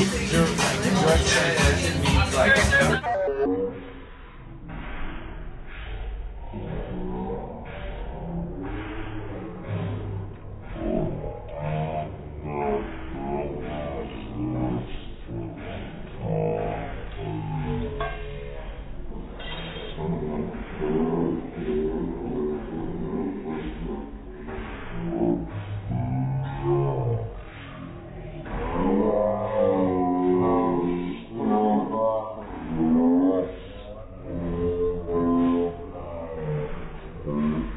your like direction means like. Oh.